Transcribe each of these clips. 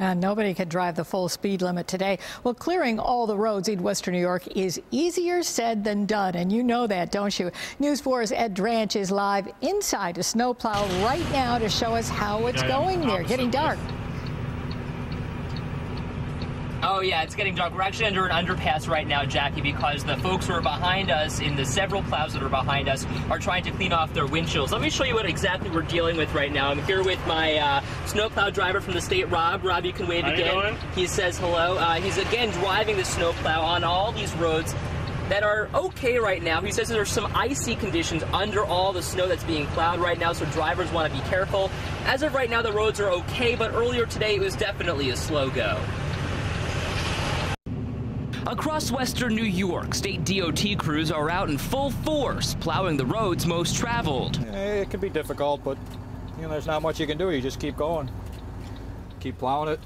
And nobody could drive the full speed limit today. Well, clearing all the roads in Western New York is easier said than done, and you know that, don't you? News 4's Ed Drantch is live inside a snowplow right now to show us how it's going there. Getting dark. Oh, yeah, it's getting dark. We're actually under an underpass right now, Jackie, because the folks who are behind us in the several plows that are behind us are trying to clean off their windshields. Let me show you what exactly we're dealing with right now. I'm here with my uh, snowplow driver from the state, Rob. Rob, you can wave How again. He says hello. Uh, he's again driving the snowplow on all these roads that are okay right now. He says there's some icy conditions under all the snow that's being plowed right now, so drivers want to be careful. As of right now, the roads are okay, but earlier today it was definitely a slow go. Across western New York, state DOT crews are out in full force, plowing the roads most traveled. Eh, It can be difficult, but you know, there's not much you can do. You just keep going, keep plowing it.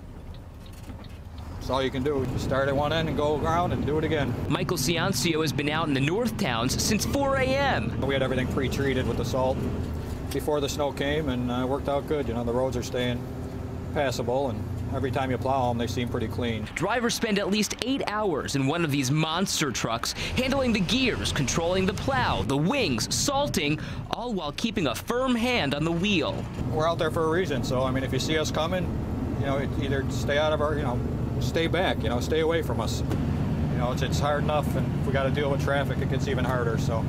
That's all you can do. You start at one end and go around and do it again. Michael Ciancio has been out in the North Towns since 4 a.m. We had everything pre-treated with the salt before the snow came, and uh, it worked out good. You know, the roads are staying passable, and every time you plow them, they seem pretty clean. Drivers spend at least eight hours in one of these monster trucks, handling the gears, controlling the plow, the wings, salting, all while keeping a firm hand on the wheel. We're out there for a reason, so I mean, if you see us coming, you know, either stay out of our, you know, stay back, you know, stay away from us. You know, it's, it's hard enough, and if we got to deal with traffic, it gets even harder. So,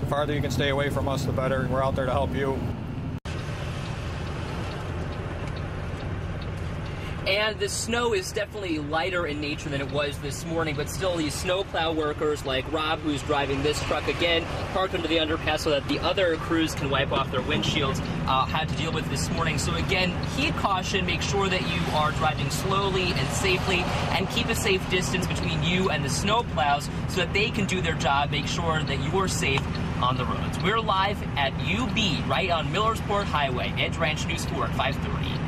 the farther you can stay away from us, the better. We're out there to help you. And the snow is definitely lighter in nature than it was this morning, but still these snowplow workers like Rob, who's driving this truck again, parked under the underpass so that the other crews can wipe off their windshields, uh, had to deal with this morning. So again, heed caution, make sure that you are driving slowly and safely, and keep a safe distance between you and the snowplows so that they can do their job, make sure that you are safe on the roads. We're live at UB, right on Millersport Highway. Ed Drantch News 4 at 530.